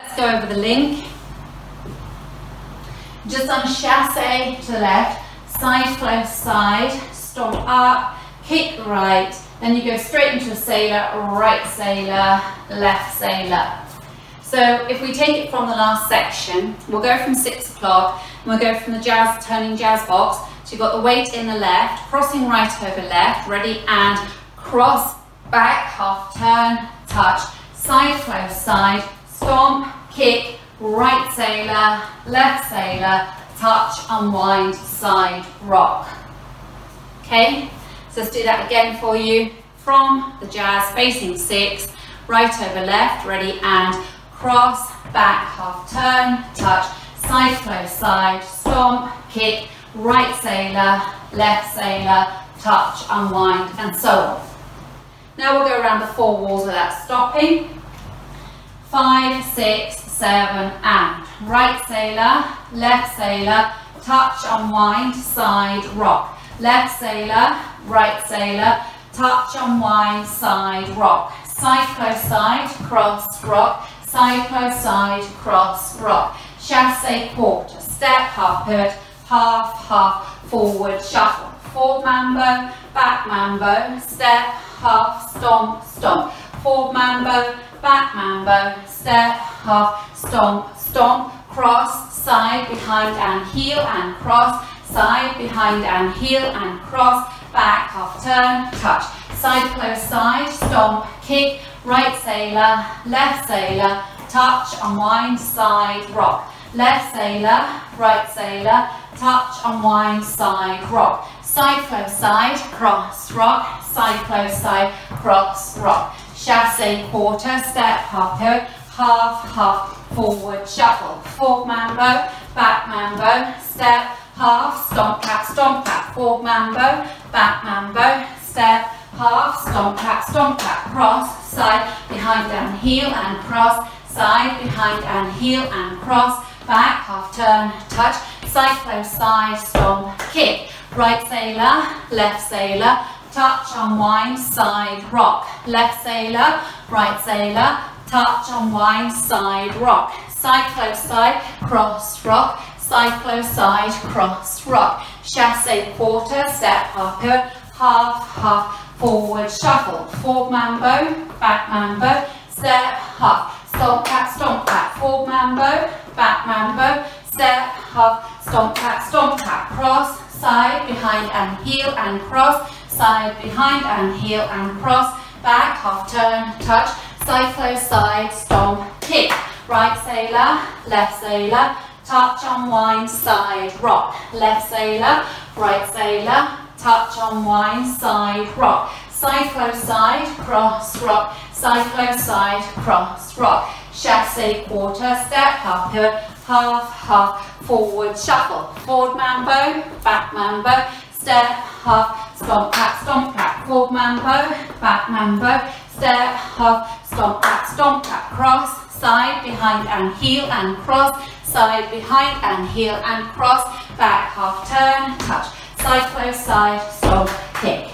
Let's go over the link. Just on chasse to the left, side close side, stomp up, kick right, then you go straight into a sailor, right sailor, left sailor. So if we take it from the last section, we'll go from six o'clock, and we'll go from the jazz, turning jazz box, so you've got the weight in the left, crossing right over left, ready, and cross, back, half turn, touch, side close side, stomp, kick, right sailor, left sailor, touch, unwind, side, rock. Okay, so let's do that again for you. From the jazz, facing six, right over left, ready, and cross, back, half turn, touch, side close side, stomp, kick, right sailor, left sailor, touch, unwind, and so on. Now we'll go around the four walls without stopping. Five, six, seven, and. Right sailor, left sailor, touch, unwind, side, rock. Left sailor, right sailor, touch, unwind, side, rock. Side, close side, cross, rock. Side, close side, cross, rock. Chasse quarter, step, half pivot, half, half, forward, shuffle. Forward mambo, back mambo, step, half, stomp, stomp. Forward mambo, back mambo, step, half, stomp, stomp, cross, side, behind and heel and cross, side, behind and heel and cross, back, half turn, touch. Side close side, stomp, kick, right sailor, left sailor, touch, unwind, side, rock. Left sailor, right sailor, touch, unwind, side, rock. Side close side, cross, rock, side close side, cross, rock. Chasse quarter, step, half pivot, half, half, forward, shuffle. Forward mambo, back mambo, step, half, stomp tap, stomp tap. Forward mambo, back mambo, step, half, stomp tap, stomp tap. Cross, side, behind and heel and cross, side, behind and heel and cross, back, half turn, touch, side close side, stomp, kick. Right sailor, left sailor, touch, unwind, side, rock. Left sailor, right sailor, touch, unwind, side, rock. Side close side, cross, rock. Side close side, cross, rock. Chasse quarter, step, half half, half, forward, shuffle. Forward mambo, back mambo, step, half. Stomp, tap, stomp, tap. Forward mambo, back mambo, step, half, stomp, tap, stomp, tap. Cross, side, behind and heel and cross, side, behind and heel and cross, back, half turn, touch, side close side, stomp, kick. Right sailor, left sailor, touch, unwind, side, rock. Left sailor, right sailor, touch, unwind, side, rock. Side close side, cross, rock. Side close side, cross, rock. Chasse quarter, step, half pivot, half, half, forward, shuffle. Forward mambo, back mambo, step, half, stomp, back, stomp, back, Forward mambo, back mambo, step, half, stomp, back, stomp, back, Cross, side, behind and heel and cross, side, behind and heel and cross, back, half turn, touch. Side, close, side, stomp, kick.